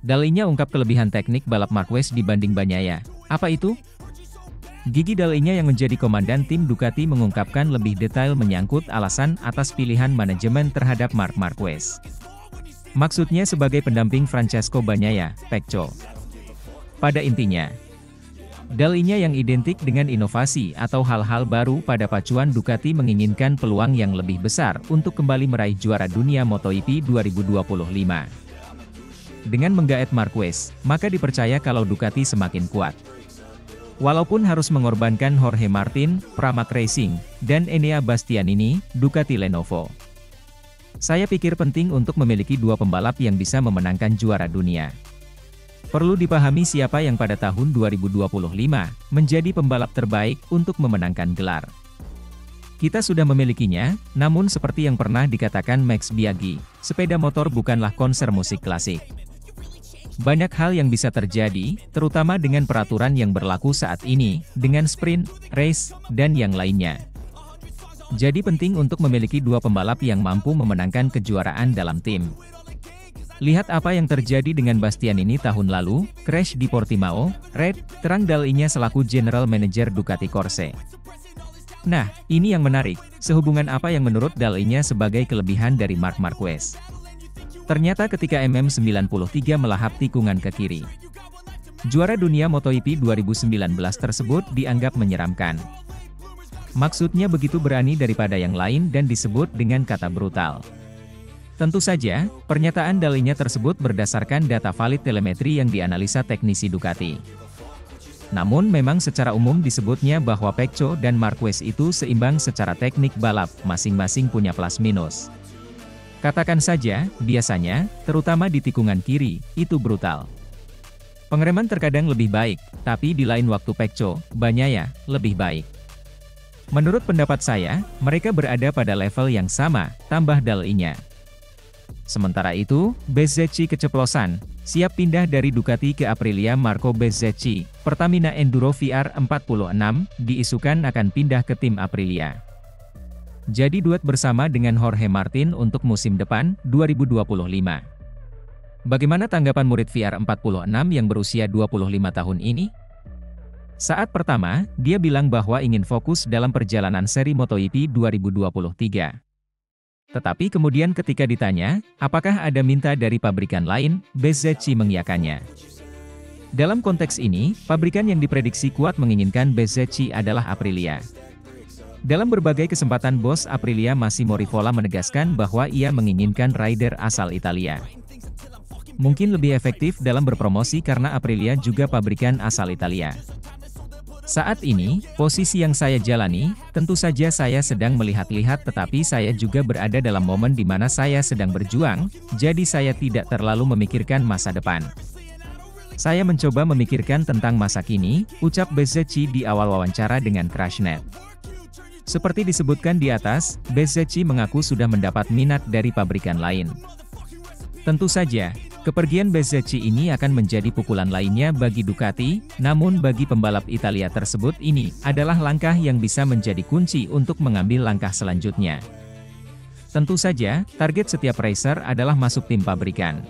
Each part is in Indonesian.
Dalinya ungkap kelebihan teknik balap Marquez dibanding Banyaya. Apa itu? Gigi Dalinya yang menjadi komandan tim Ducati mengungkapkan lebih detail menyangkut alasan atas pilihan manajemen terhadap Marc Marquez. Maksudnya sebagai pendamping Francesco Bagnaia, Pecco. Pada intinya, Dalinya yang identik dengan inovasi atau hal-hal baru pada pacuan Ducati menginginkan peluang yang lebih besar untuk kembali meraih juara dunia MotoGP 2025. Dengan menggaet Marquez, maka dipercaya kalau Ducati semakin kuat. Walaupun harus mengorbankan Jorge Martin, Pramac Racing, dan Enea Bastianini, Ducati Lenovo. Saya pikir penting untuk memiliki dua pembalap yang bisa memenangkan juara dunia. Perlu dipahami siapa yang pada tahun 2025 menjadi pembalap terbaik untuk memenangkan gelar. Kita sudah memilikinya, namun seperti yang pernah dikatakan Max Biaggi, sepeda motor bukanlah konser musik klasik. Banyak hal yang bisa terjadi, terutama dengan peraturan yang berlaku saat ini, dengan sprint, race, dan yang lainnya. Jadi penting untuk memiliki dua pembalap yang mampu memenangkan kejuaraan dalam tim. Lihat apa yang terjadi dengan Bastian ini tahun lalu, crash di Portimao, Red, terang dalinya selaku General Manager Ducati Corse. Nah, ini yang menarik, sehubungan apa yang menurut dalinya sebagai kelebihan dari Mark Marquez. Ternyata ketika MM93 melahap tikungan ke kiri. Juara dunia MotoGP 2019 tersebut dianggap menyeramkan. Maksudnya begitu berani daripada yang lain dan disebut dengan kata brutal. Tentu saja, pernyataan dalinya tersebut berdasarkan data valid telemetri yang dianalisa teknisi Ducati. Namun memang secara umum disebutnya bahwa Pecco dan Marquez itu seimbang secara teknik balap, masing-masing punya plus minus. Katakan saja, biasanya, terutama di tikungan kiri, itu brutal. Pengereman terkadang lebih baik, tapi di lain waktu Pecco, Banyaya, lebih baik. Menurut pendapat saya, mereka berada pada level yang sama, tambah dalinya. Sementara itu, Bezzecchi keceplosan, siap pindah dari Ducati ke Aprilia Marco Bezzecchi, Pertamina Enduro VR 46, diisukan akan pindah ke tim Aprilia jadi duet bersama dengan Jorge Martin untuk musim depan, 2025. Bagaimana tanggapan murid VR46 yang berusia 25 tahun ini? Saat pertama, dia bilang bahwa ingin fokus dalam perjalanan seri MotoGP 2023. Tetapi kemudian ketika ditanya, apakah ada minta dari pabrikan lain, BZC mengiyakannya. Dalam konteks ini, pabrikan yang diprediksi kuat menginginkan BZC adalah Aprilia. Dalam berbagai kesempatan bos Aprilia Massimo Rivola menegaskan bahwa ia menginginkan rider asal Italia. Mungkin lebih efektif dalam berpromosi karena Aprilia juga pabrikan asal Italia. Saat ini, posisi yang saya jalani, tentu saja saya sedang melihat-lihat tetapi saya juga berada dalam momen di mana saya sedang berjuang, jadi saya tidak terlalu memikirkan masa depan. Saya mencoba memikirkan tentang masa kini, ucap Bezzecchi di awal wawancara dengan Crashnet. Seperti disebutkan di atas, Bezzecchi mengaku sudah mendapat minat dari pabrikan lain. Tentu saja, kepergian Bezzecchi ini akan menjadi pukulan lainnya bagi Ducati, namun bagi pembalap Italia tersebut ini adalah langkah yang bisa menjadi kunci untuk mengambil langkah selanjutnya. Tentu saja, target setiap racer adalah masuk tim pabrikan.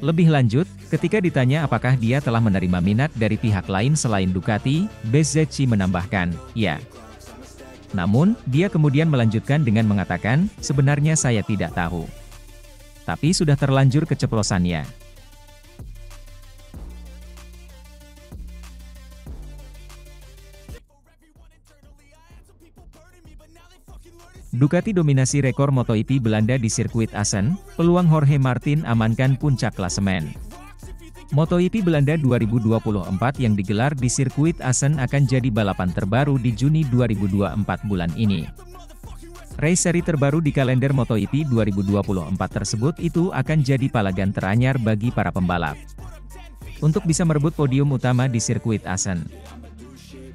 Lebih lanjut, ketika ditanya apakah dia telah menerima minat dari pihak lain selain Ducati, Bezzecchi menambahkan, ya. Namun, dia kemudian melanjutkan dengan mengatakan, sebenarnya saya tidak tahu. Tapi sudah terlanjur keceplosannya. Ducati dominasi rekor MotoGP Belanda di sirkuit Assen, peluang Jorge Martin amankan puncak klasemen. MotoGP Belanda 2024 yang digelar di sirkuit Assen akan jadi balapan terbaru di Juni 2024 bulan ini. Race seri terbaru di kalender MotoGP 2024 tersebut itu akan jadi palagan teranyar bagi para pembalap. Untuk bisa merebut podium utama di sirkuit Asen.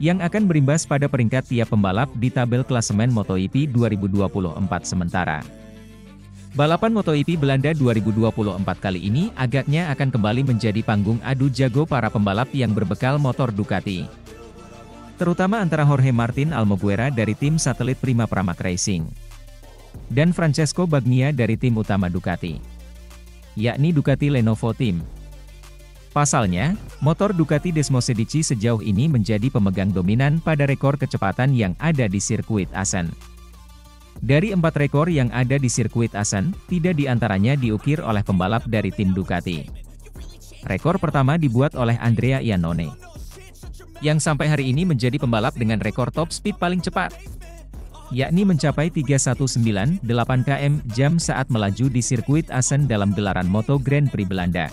Yang akan berimbas pada peringkat tiap pembalap di tabel klasemen MotoGP 2024 sementara. Balapan MotoGP Belanda 2024 kali ini agaknya akan kembali menjadi panggung adu jago para pembalap yang berbekal motor Ducati terutama antara Jorge Martin Almoguera dari tim satelit Prima Pramac Racing dan Francesco Bagnia dari tim utama Ducati, yakni Ducati Lenovo Team. Pasalnya, motor Ducati Desmosedici sejauh ini menjadi pemegang dominan pada rekor kecepatan yang ada di sirkuit Asen. Dari empat rekor yang ada di sirkuit Asen, tidak di antaranya diukir oleh pembalap dari tim Ducati. Rekor pertama dibuat oleh Andrea Iannone yang sampai hari ini menjadi pembalap dengan rekor top speed paling cepat, yakni mencapai 319,8 km jam saat melaju di sirkuit Assen dalam gelaran Moto Grand Prix Belanda.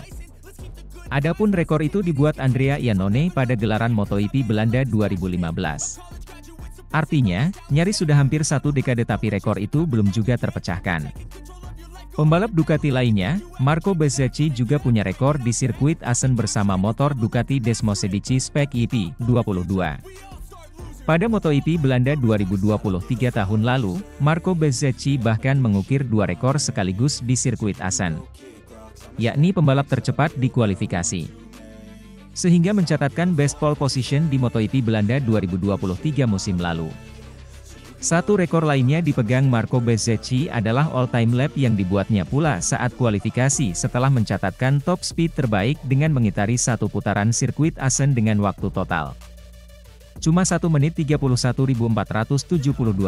Adapun rekor itu dibuat Andrea Iannone pada gelaran MotoGP Belanda 2015. Artinya, nyaris sudah hampir satu dekade tapi rekor itu belum juga terpecahkan. Pembalap Ducati lainnya, Marco Bezzecchi juga punya rekor di sirkuit Asen bersama motor Ducati Desmosedici Spec EP 22. Pada MotoGP Belanda 2023 tahun lalu, Marco Bezzecchi bahkan mengukir dua rekor sekaligus di sirkuit Asen. Yakni pembalap tercepat di kualifikasi. Sehingga mencatatkan best pole position di MotoGP Belanda 2023 musim lalu. Satu rekor lainnya dipegang Marco Bezzecchi adalah all-time lap yang dibuatnya pula saat kualifikasi setelah mencatatkan top speed terbaik dengan mengitari satu putaran sirkuit Asen dengan waktu total. Cuma 1 menit 31.472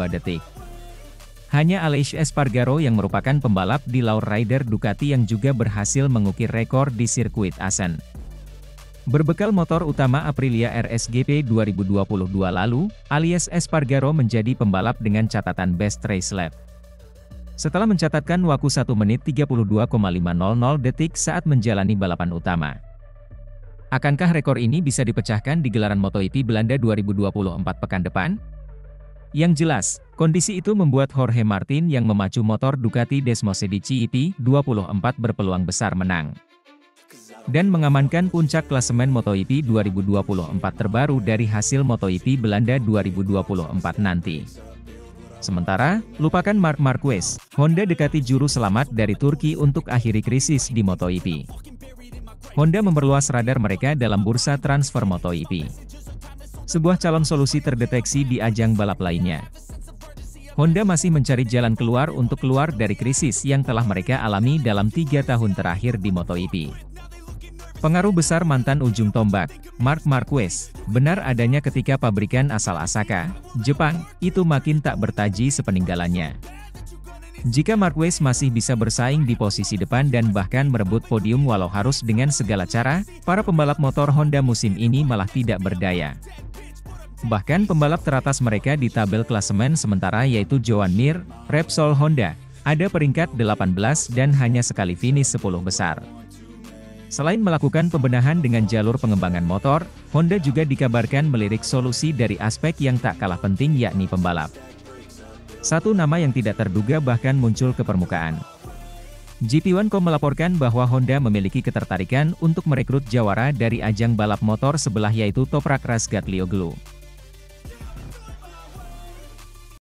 detik. Hanya Aleix Espargaro yang merupakan pembalap di Laur Rider Ducati yang juga berhasil mengukir rekor di sirkuit Asen. Berbekal motor utama Aprilia RSGP 2022 lalu, alias Espargaro menjadi pembalap dengan catatan best race lap. Setelah mencatatkan waktu 1 menit 32,500 detik saat menjalani balapan utama. Akankah rekor ini bisa dipecahkan di gelaran MotoGP Belanda 2024 pekan depan? Yang jelas, kondisi itu membuat Jorge Martin yang memacu motor Ducati Desmosedici EP24 berpeluang besar menang dan mengamankan puncak klasemen MotoGP 2024 terbaru dari hasil MotoGP Belanda 2024 nanti. Sementara, lupakan Mark Marquez, Honda dekati juru selamat dari Turki untuk akhiri krisis di MotoGP. Honda memperluas radar mereka dalam bursa transfer MotoGP. Sebuah calon solusi terdeteksi di ajang balap lainnya. Honda masih mencari jalan keluar untuk keluar dari krisis yang telah mereka alami dalam tiga tahun terakhir di MotoGP. Pengaruh besar mantan ujung tombak, Mark Marquez, benar adanya ketika pabrikan asal Asaka, Jepang, itu makin tak bertaji sepeninggalannya. Jika Marquez masih bisa bersaing di posisi depan dan bahkan merebut podium walau harus dengan segala cara, para pembalap motor Honda musim ini malah tidak berdaya. Bahkan pembalap teratas mereka di tabel klasemen sementara yaitu Joan Mir, Repsol Honda, ada peringkat 18 dan hanya sekali finish 10 besar. Selain melakukan pembenahan dengan jalur pengembangan motor, Honda juga dikabarkan melirik solusi dari aspek yang tak kalah penting yakni pembalap. Satu nama yang tidak terduga bahkan muncul ke permukaan. GP1.com melaporkan bahwa Honda memiliki ketertarikan untuk merekrut jawara dari ajang balap motor sebelah yaitu Toprak Razgatlioglu.